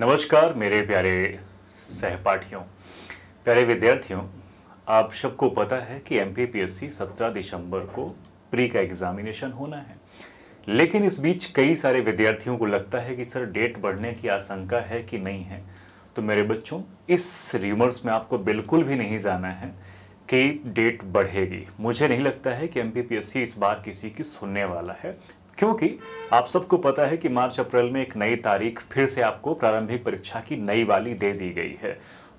नमस्कार, मेरे प्यारे सहपाठियों, प्यारे विद्यार्थियों, आप सबको पता है कि M P P S C सत्रह दिसंबर को प्री का एग्जामिनेशन होना है। लेकिन इस बीच कई सारे विद्यार्थियों को लगता है कि सर डेट बढ़ने की आशंका है कि नहीं है। तो मेरे बच्चों, इस र्यूमर्स में आपको बिल्कुल भी नहीं जाना है कि डेट बढ़ेगी। मुझे नहीं लगता है कि एमपीपीएससी इस बार किसी की सुनने वाला है। क्योंकि आप सबको पता है कि मार्च, अप्रैल में एक नई तारीख फिर से आपको प्रारंभिक परीक्षा की नई वाली दे दी गई है।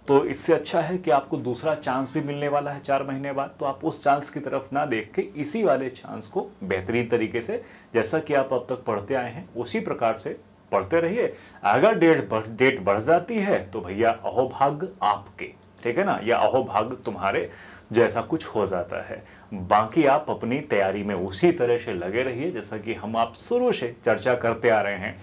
तो इससे अच्छा है कि आपको दूसरा चांस भी मिलने वाला है चार महीने बाद तो आप उस चांस की तरफ़ ना देख के इसी वाले चांस को बेहतरीन तरीके से, जैसा कि आप अब तक पढ़ते आए हैं, उसी प्रकार से पढ़ते रहिए। अगर डेट बढ़ डेट बढ़ जाती है तो भैया अहोभाग्य आपके। ठीक है ना? या अहोभाग्य तुम्हारे जैसा कुछ हो जाता है। बाकी आप अपनी तैयारी में उसी तरह से लगे रहिए, जैसा कि हम आप शुरू से चर्चा करते आ रहे हैं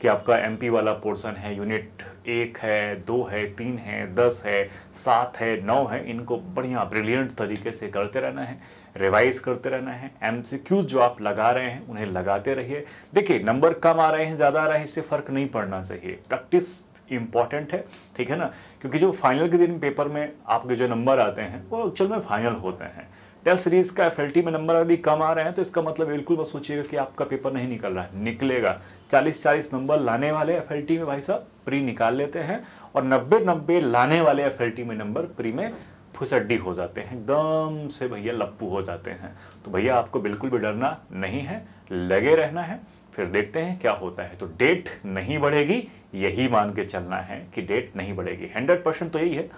कि आपका एमपी वाला पोर्शन है यूनिट एक है, दो है, तीन है, दस है, सात है, नौ है, इनको बढ़िया ब्रिलियंट तरीके से करते रहना है रिवाइज करते रहना है एम जो आप लगा रहे हैं, उन्हें लगाते रहिए। देखिए नंबर कम आ रहे हैं, ज़्यादा आ रहे हैं, इससे फ़र्क नहीं पड़ना चाहिए। प्रैक्टिस इंपॉर्टेंट है, ठीक है ना? क्योंकि जो फाइनल के दिन पेपर में आपके जो नंबर आते हैं, वो एक्चुअल में फाइनल होते हैं। टेस्ट सीरीज़ का एफएलटी में नंबर यदि कम आ रहे हैं तो इसका मतलब बिल्कुल मत सोचिएगा कि आपका पेपर नहीं निकल रहा है, निकलेगा। 40-40 नंबर लाने वाले एफएलटी में भाई साहब प्री निकाल लेते हैं और 90-90 लाने वाले एफएलटी में नंबर प्री में फुसड्डी हो जाते हैं, एकदम से भैया लप्पू हो जाते हैं। तो भैया आपको बिल्कुल भी डरना नहीं है, लगे रहना है, फिर देखते हैं क्या होता है। तो डेट नहीं बढ़ेगी यही मान के चलना है कि डेट नहीं बढ़ेगी। हंड्रेड परसेंट तो यही है।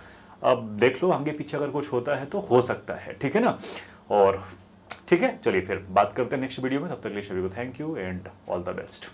अब देख लो, आगे पीछे अगर कुछ होता है तो हो सकता है, ठीक है ना? और ठीक है, चलिए फिर बात करते हैं नेक्स्ट वीडियो में। तब तक के लिए सभी को thank you and all the best